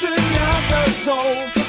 question não the soul.